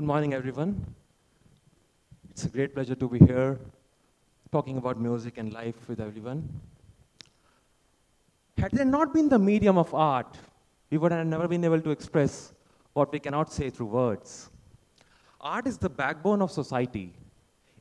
Good morning, everyone. It's a great pleasure to be here talking about music and life with everyone. Had there not been the medium of art, we would have never been able to express what we cannot say through words. Art is the backbone of society.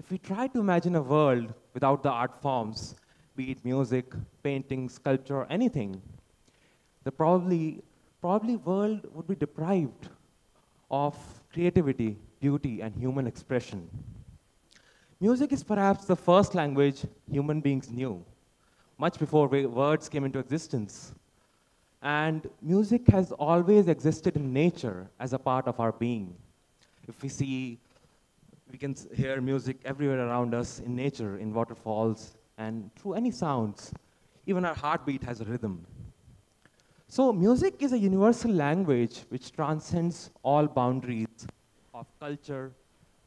If we try to imagine a world without the art forms, be it music, painting, sculpture, or anything, the probably, probably world would be deprived of creativity, beauty, and human expression. Music is perhaps the first language human beings knew, much before words came into existence. And music has always existed in nature as a part of our being. If we see, we can hear music everywhere around us in nature, in waterfalls, and through any sounds. Even our heartbeat has a rhythm. So music is a universal language which transcends all boundaries of culture,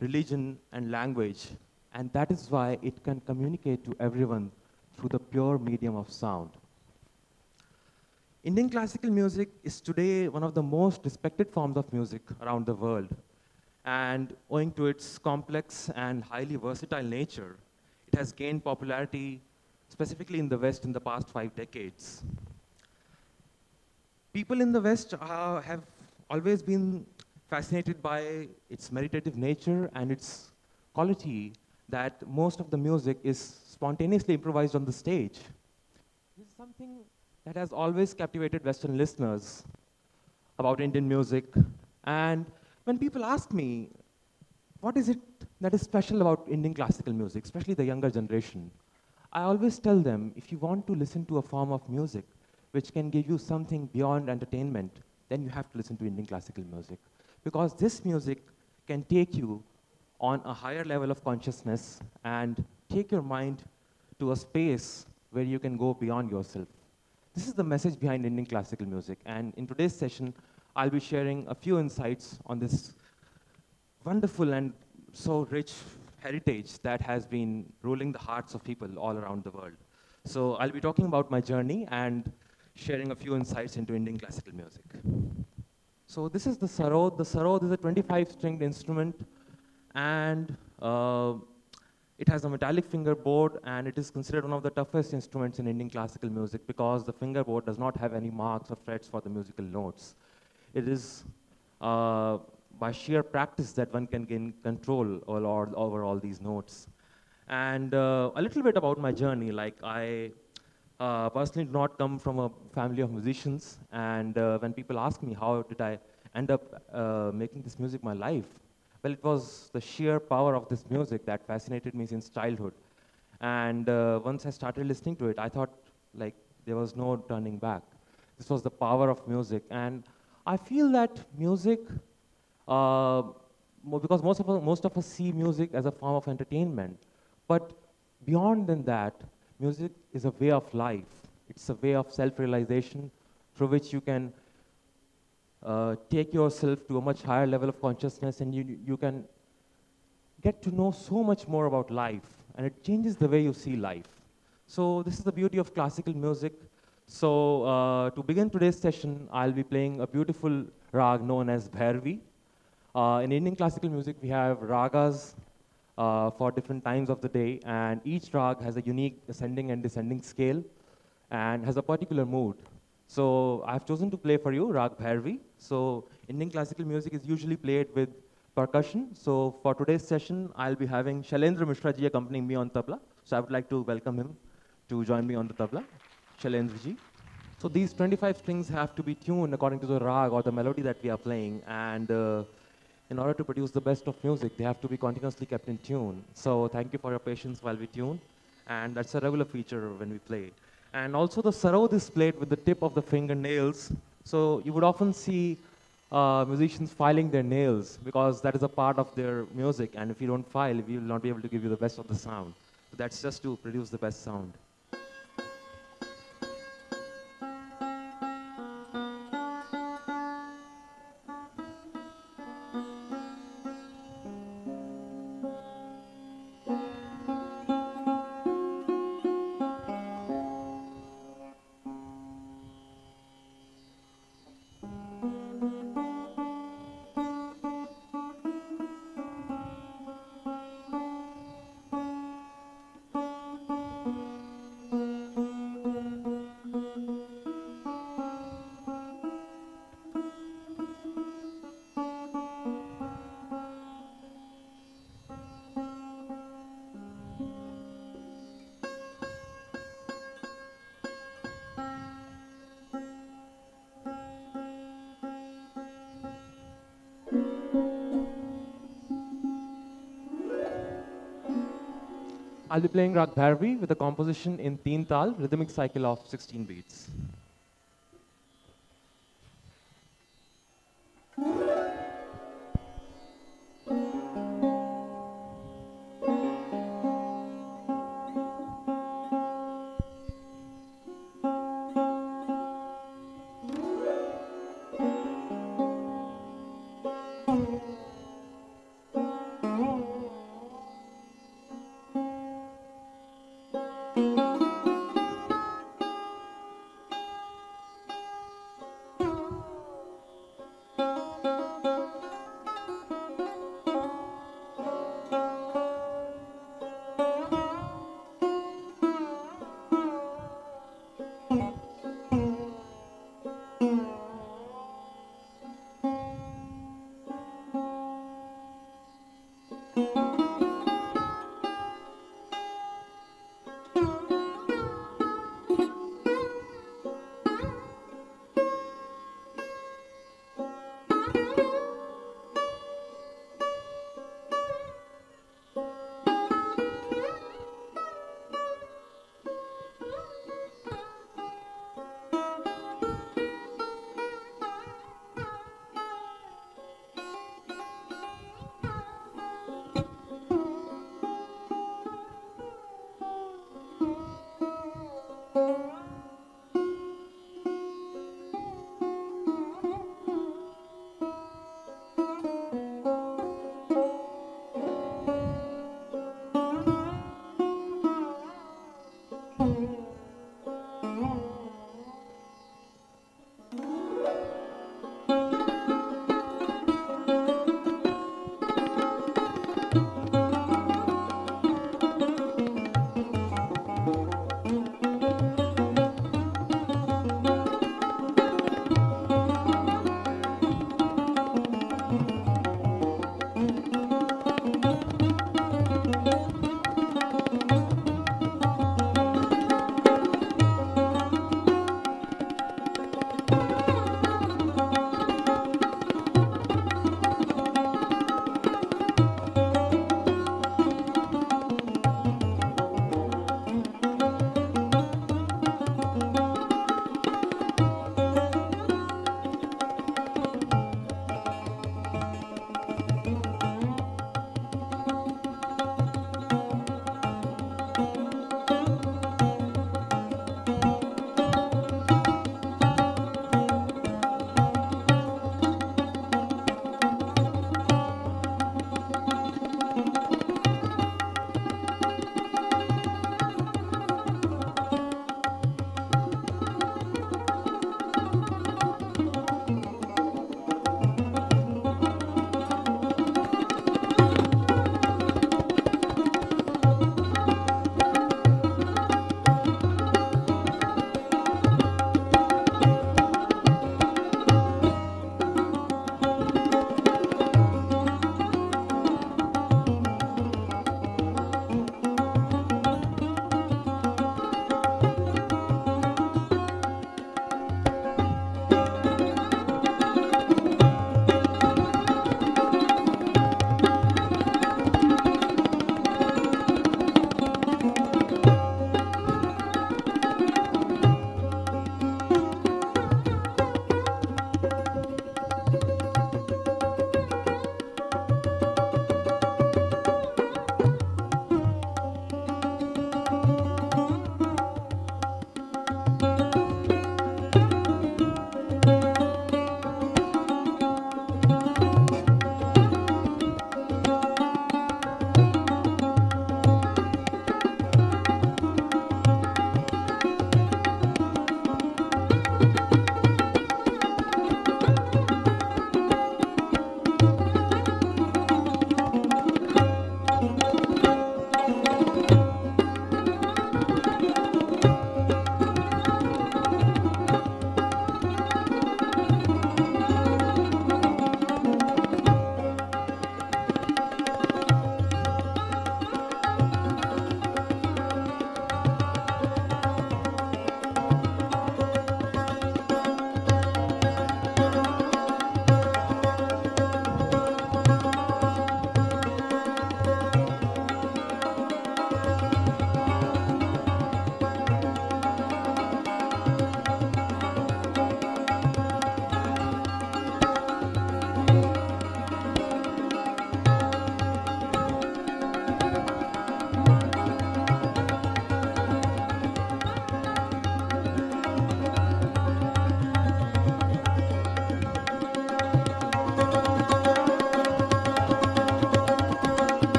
religion, and language. And that is why it can communicate to everyone through the pure medium of sound. Indian classical music is today one of the most respected forms of music around the world. And owing to its complex and highly versatile nature, it has gained popularity specifically in the West in the past five decades people in the West uh, have always been fascinated by its meditative nature and its quality that most of the music is spontaneously improvised on the stage. This is something that has always captivated Western listeners about Indian music. And when people ask me, what is it that is special about Indian classical music, especially the younger generation, I always tell them, if you want to listen to a form of music which can give you something beyond entertainment, then you have to listen to Indian classical music. Because this music can take you on a higher level of consciousness and take your mind to a space where you can go beyond yourself. This is the message behind Indian classical music. And in today's session, I'll be sharing a few insights on this wonderful and so rich heritage that has been ruling the hearts of people all around the world. So I'll be talking about my journey and sharing a few insights into Indian classical music. So this is the sarod. The sarod is a 25-stringed instrument, and uh, it has a metallic fingerboard, and it is considered one of the toughest instruments in Indian classical music because the fingerboard does not have any marks or frets for the musical notes. It is uh, by sheer practice that one can gain control over all, over all these notes. And uh, a little bit about my journey, like I uh, personally do not come from a family of musicians, and uh, when people ask me how did I end up uh, making this music my life, well, it was the sheer power of this music that fascinated me since childhood. And uh, once I started listening to it, I thought like there was no turning back. This was the power of music, and I feel that music, uh, because most of us, most of us see music as a form of entertainment, but beyond than that, music is a way of life. It's a way of self-realization through which you can uh, take yourself to a much higher level of consciousness and you, you can get to know so much more about life and it changes the way you see life. So this is the beauty of classical music. So uh, to begin today's session, I'll be playing a beautiful rag known as Bhairavi. Uh, in Indian classical music, we have ragas uh, for different times of the day, and each rag has a unique ascending and descending scale and has a particular mood. So I've chosen to play for you Rag Bhairavi. So Indian classical music is usually played with percussion. So for today's session, I'll be having Shailendra Mishra ji accompanying me on tabla. So I would like to welcome him to join me on the tabla. Shailendra ji. So these 25 strings have to be tuned according to the rag or the melody that we are playing. And uh, in order to produce the best of music, they have to be continuously kept in tune. So thank you for your patience while we tune. And that's a regular feature when we play. And also the sarod is played with the tip of the fingernails. So you would often see uh, musicians filing their nails because that is a part of their music. And if you don't file, we will not be able to give you the best of the sound. So that's just to produce the best sound. I'll be playing Rag Bhairavi with a composition in Teen Tal, rhythmic cycle of 16 beats.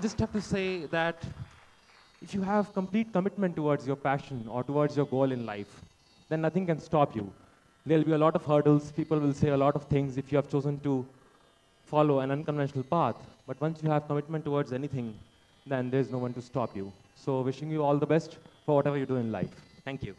I just have to say that if you have complete commitment towards your passion or towards your goal in life, then nothing can stop you. There'll be a lot of hurdles. People will say a lot of things if you have chosen to follow an unconventional path. But once you have commitment towards anything, then there's no one to stop you. So wishing you all the best for whatever you do in life. Thank you.